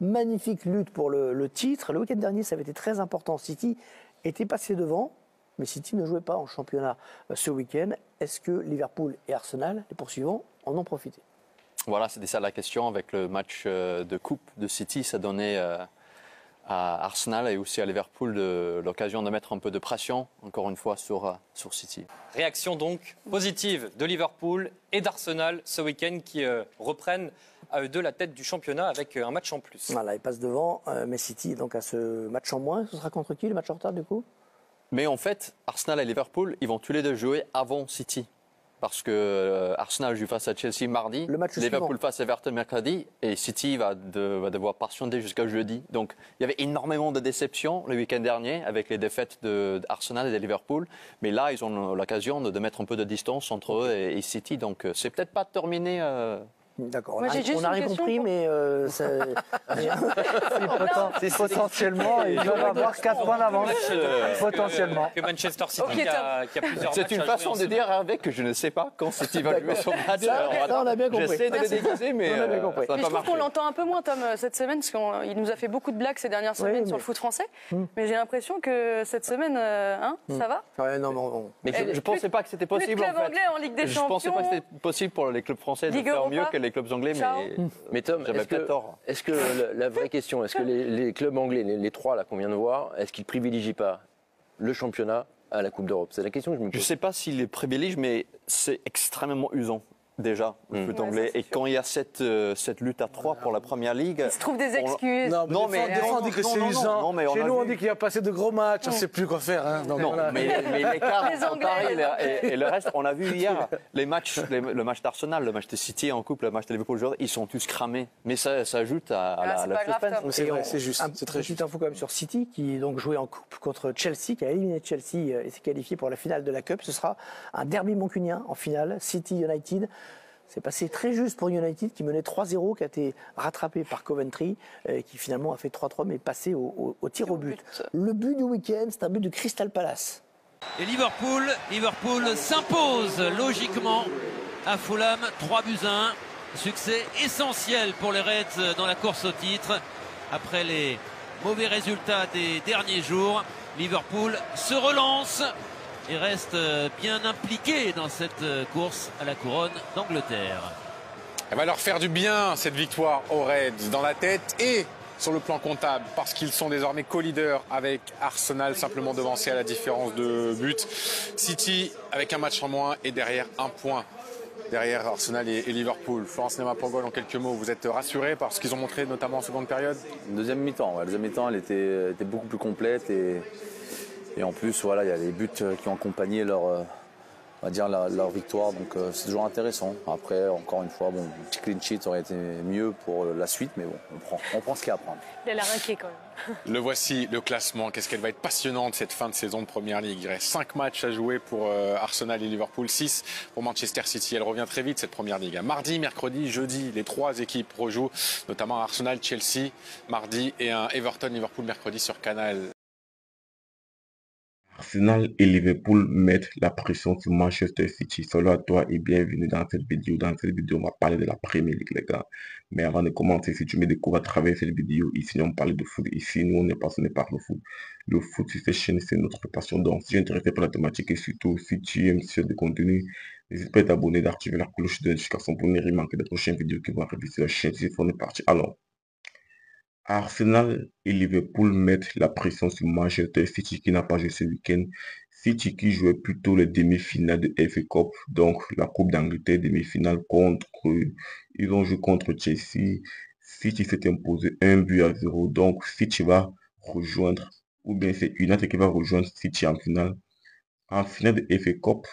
magnifique lutte pour le, le titre. Le week-end dernier, ça avait été très important. City était passé devant, mais City ne jouait pas en championnat euh, ce week-end. Est-ce que Liverpool et Arsenal, les poursuivants, en ont profité? Voilà, c'était ça la question. Avec le match euh, de Coupe de City, ça donnait euh, à Arsenal et aussi à Liverpool de- l'occasion de mettre un peu de pression, encore une fois, sur, sur City. Réaction donc positive de Liverpool et d'Arsenal ce week-end qui reprennent à eux deux la tête du championnat avec euh, un match en plus. Voilà, ils passent devant, euh, mais City donc à ce match en moins. Ce sera contre qui le match en retard du coup? Mais en fait, Arsenal et Liverpool, ils vont tous les deux jouer avant City. Parce que euh, Arsenal joue face à Chelsea mardi, Le match Liverpool suivant. face à Everton mercredi, et City va, de- va devoir patienter jusqu'à jeudi. Donc il y avait énormément de déceptions le week-end dernier avec les défaites de, d'Arsenal et de Liverpool. Mais là, ils ont l'occasion de, de mettre un peu de distance entre eux et, et City. Donc c'est peut-être pas terminé. euh, D'accord, on Moi, a, on a rien compris, pour- mais euh, Poten- Potentiellement, ils doivent avoir 4 points d'avance. euh, Potentiellement. Que Manchester City Ok, qui, a, qui a plusieurs C'est une façon de dire avec que je ne sais pas quand City va jouer son match. Ça, on a bien compris. J'essaie de le déguiser, mais On a bien euh, compris. ça Mais je trouve qu'on l'entend un peu moins, Tom, euh, cette semaine, parce qu'il nous a fait beaucoup de blagues ces dernières semaines Oui, sur mais- le foot français. Hmm. Mais j'ai l'impression que cette semaine, hein, ça va Ouais, non, mais on- Mais je- ne pensais pas que c'était possible. clubs en fait. anglais en Ligue des Je Champions. pensais pas que c'était possible pour les clubs français de Ligue faire mieux que les clubs anglais, Ciao. mais Mais Tom, est-ce que, la, la vraie question, est-ce que les, les clubs anglais, les, les trois là qu'on vient de voir, est-ce qu'ils privilégient pas le championnat à la Coupe d'Europe? C'est la question que je me Je ne sais pas s'il les privilège, mais c'est extrêmement usant déjà le Mm. foot anglais. Et quand il y a cette, euh, cette lutte à trois pour la première ligue, Il se trouve des on- excuses. Non, Non, mais on non, dit que non, c'est non, non, usant. non, mais on Chez nous, on dit qu'il y a passé de gros matchs, on ne sait plus quoi faire. hein. Donc, Non, voilà. mais, mais l'écart et, et le reste, on a vu hier les matchs, les- le match d'Arsenal, le match de City en couple, le match de Liverpool, ils sont tous cramés. Mais ça, ça ajoute à, à Ah, la, c'est à la pas grave, suspense. Tom. C'est vrai, on- c'est juste. Un, C'est très juste. info quand même sur City qui donc jouait en coupe contre Chelsea, qui a éliminé Chelsea euh, et s'est qualifié pour la finale de la Cup. Ce sera un derby mancunien en finale, City United. C'est passé très juste pour United qui menait 3-0, qui a été rattrapé par Coventry, euh, qui finalement a fait 3-3 mais passé au, tir au but. Le but du week-end, c'est un but de Crystal Palace. Et Liverpool, Liverpool s'impose logiquement à Fulham, 3 buts à 1. Succès essentiel pour les Reds dans la course au titre. Après les mauvais résultats des derniers jours, Liverpool se relance et reste euh, bien impliqué dans cette euh, course à la couronne d'Angleterre. Elle va leur faire du bien, cette victoire aux Reds, dans la tête et sur le plan comptable, parce qu'ils sont désormais co-leaders avec Arsenal, simplement devancé à la différence de but. City, avec un match en moins, et derrière un point. Derrière Arsenal et, Liverpool. Florence Nema Pogol, en quelques mots, vous êtes rassuré par ce qu'ils ont montré, notamment en seconde période? Deuxième mi-temps, ouais. deuxième mi-temps, elle était, était beaucoup plus complète et, et en plus, voilà, il y a les buts euh, qui ont accompagné leur, euh, on va dire leur, leur victoire, donc euh, c'est toujours intéressant. Après, encore une fois, bon, un petit clean sheet aurait été mieux pour la suite, mais bon, on prend, on prend ce qu'il y a à prendre. Il a l'air inquiet quand même. Le voici, le classement. Qu'est-ce qu'elle va être passionnante cette fin de saison de Première Ligue? Il reste 5 matchs à jouer pour euh, Arsenal et Liverpool, 6 pour Manchester City. Elle revient très vite cette Première Ligue. Mardi, mercredi, jeudi, les trois équipes rejouent, notamment Arsenal, Chelsea, mardi et un Everton, Liverpool mercredi sur Canal. Arsenal et Liverpool mettent la pression sur Manchester City. Salut à toi et bienvenue dans cette vidéo. Dans cette vidéo, on va parler de la Premier League, les gars. Mais avant de commencer, si tu me découvres à travers cette vidéo, ici, on parle de foot. Ici, nous, on est passionné par le foot. Le foot sur cette chaîne, c'est notre passion. Donc, si tu es intéressé par la thématique et surtout, si tu aimes ce de contenu, n'hésite pas à t'abonner, d'activer la cloche de notification pour ne rien manquer des prochaines vidéos qui vont arriver sur la chaîne. C'est parti. Alors, Arsenal et Liverpool mettent la pression sur Manchester City qui n'a pas joué ce week-end. City qui jouait plutôt les demi-finales de FA Cup, donc la Coupe d'Angleterre demi-finale contre, ils ont joué contre Chelsea. City s'est imposé un but à zéro, donc City va rejoindre, ou bien c'est United qui va rejoindre City en finale. En finale de FA Cup,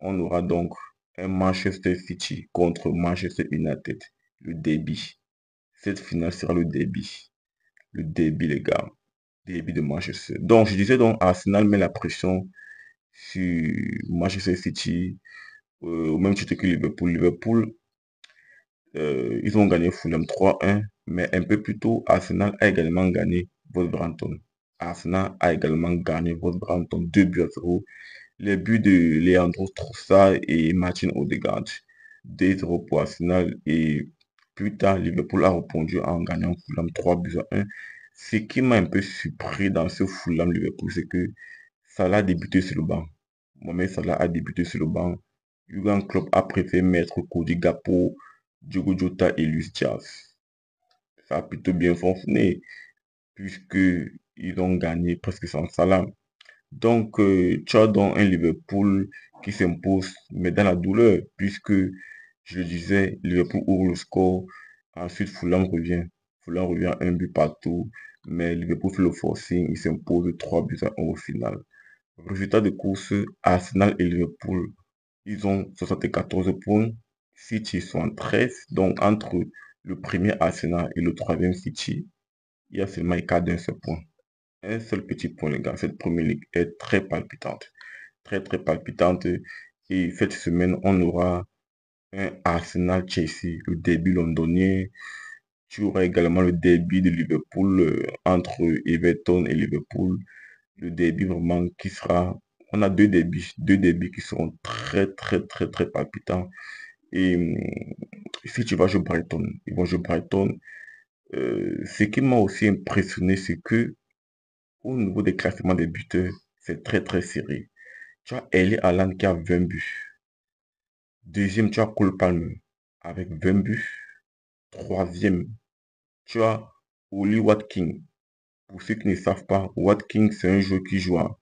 on aura donc un Manchester City contre Manchester United, le derby. Cette finale sera le derby. Le derby, les gars. Derby de Manchester. Donc, je disais donc, Arsenal met la pression sur Manchester City, euh, au même titre que Liverpool. Liverpool, euh, ils ont gagné Fulham 3-1, mais un peu plus tôt, Arsenal a également gagné Wolverhampton. Arsenal a également gagné Wolverhampton 2 buts à 0. Les buts de Leandro Trossard et Martin Odegaard. 2-0 pour Arsenal et Plus tard, Liverpool a répondu en gagnant Fulham 3 buts à 1. Ce qui m'a un peu surpris dans ce Fulham Liverpool, c'est que Salah a débuté sur le banc. Mohamed Salah a débuté sur le banc. Jurgen Klopp a préféré mettre Cody Gapo, Diogo Jota et Luis Diaz. Ça a plutôt bien fonctionné, puisqu'ils ont gagné presque sans Salah. Donc, euh, tu as donc un Liverpool qui s'impose, mais dans la douleur, puisque, je le disais, Liverpool ouvre le score, ensuite Fulham revient. Fulham revient un but partout, mais Liverpool fait le forcing, il s'impose 3 buts à 1 au final. Résultat de course, Arsenal et Liverpool, ils ont 74 points, City 13, donc entre le premier Arsenal et le troisième City, il y a seulement un d'un seul point. Un seul petit point, les gars. Cette première ligue est très palpitante. Très, très palpitante. Et cette semaine, on aura un Arsenal-Chelsea, le début londonien. Tu auras également le début de Liverpool euh, entre Everton et Liverpool. Le début vraiment qui sera... On a deux débuts, deux débuts qui seront très, très, très, très palpitants. Et hum, si tu vas jouer Brighton, ils vont jouer Brighton. Euh, ce qui m'a aussi impressionné, c'est que au niveau des classements des buteurs, c'est très très serré. Tu as Eli Allen qui a 20 buts. Deuxième, tu as Cole Palmer avec 20 buts. Troisième, tu as Oli Watkins. Pour ceux qui ne savent pas, Watkins, c'est un joueur qui joue à,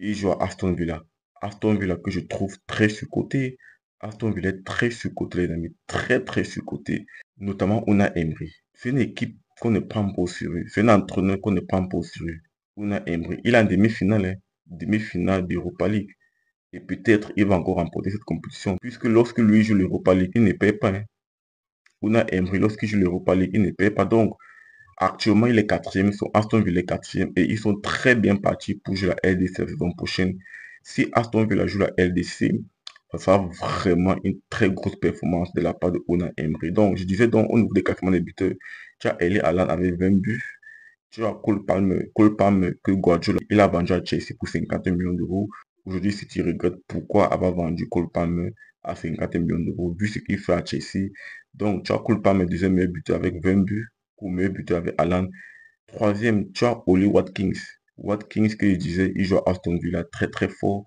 il joue à Aston Villa. Aston Villa que je trouve très surcoté. Aston Villa est très surcoté, les amis. Très, très surcoté. Notamment, on a Emery. C'est une équipe qu'on ne prend pas au sérieux. C'est un entraîneur qu'on ne prend pas au sérieux. On a Emery. Il a une demi-finale, hein. demi-finale d'Europa League. Et peut-être il va encore remporter cette compétition. Puisque lorsque lui joue l'Europa League, il ne paye pas. Hein. On a Emery, lorsqu'il joue l'Europa League, il ne paye pas. Donc, actuellement, il est quatrième. Son Aston Villa est quatrième. Et ils sont très bien partis pour jouer la LDC la saison prochaine. Si Aston Villa joue la LDC, ça sera vraiment une très grosse performance de la part de Ona Emery. Donc, je disais donc au niveau des classements des buteurs, tu as Eli Allen avec 20 buts. Tu as Cole Palmer, Cole Palmer que Guardiola, il a vendu à Chelsea pour 50 millions d'euros. Aujourd'hui, si tu regrettes pourquoi avoir vendu Cole à 50 millions d'euros, vu ce qu'il fait à Chelsea? Donc, tu as Cole Palmer, deuxième meilleur buteur avec 20 buts, ou meilleur buteur avec Allen. Troisième, tu as Oli Watkins. Watkins, que je disais, il joue à Aston Villa très très fort.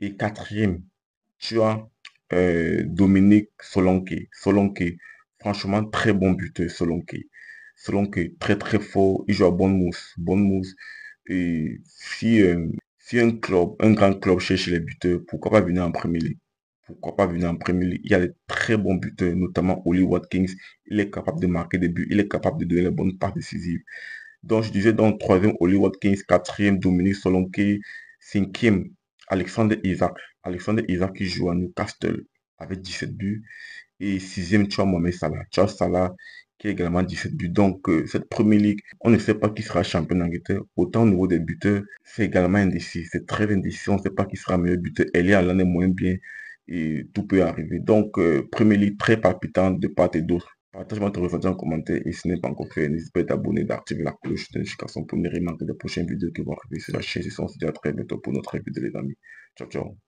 Et quatrième, tu as euh, Dominique Solanke. Solanke, franchement, très bon buteur, Solanke. Solanke, très très fort. Il joue à Bournemouth. Bournemouth. Et si, euh, si un club, un grand club cherche les buteurs, pourquoi pas venir en Premier League? Pourquoi pas venir en Premier League? Il y a des très bons buteurs, notamment Oli Watkins. Il est capable de marquer des buts. Il est capable de donner les bonnes parts décisives. Donc, je disais donc, troisième, Oli Watkins. Quatrième, Dominique Solanke. Cinquième, Alexandre Isaac. Alexandre Isaac qui joue à Newcastle avec 17 buts. Et sixième, tu as Mohamed Salah. As Salah qui également 17 buts. Donc, euh, cette première ligue, on ne sait pas qui sera champion d'Angleterre. Autant au niveau des buteurs, c'est également indécis. C'est très indécis. On ne sait pas qui sera meilleur buteur. Elle est à l'année moins bien. Et tout peut arriver. Donc, euh, première ligue très palpitante de part et d'autre. Partage-moi ton ressenti en commentaire et si ce n'est pas encore fait, n'hésite pas à t'abonner, d'activer la cloche de notification pour ne rien manquer des prochaines vidéos qui vont arriver sur la chaîne. Et on se à très bientôt pour notre vidéo les amis. Ciao, ciao.